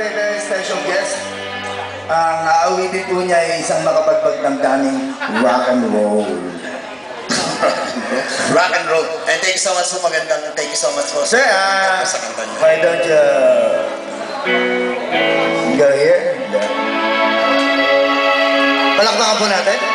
ating uh, special guest. Ang aawitin po niya ay isang makapagbag ng daming rock and roll. Rock and roll. And thank you so much po magandang. Thank you so much po. Sir, ah, sa kanta niyo. why don't you go here? Palakpakan po natin.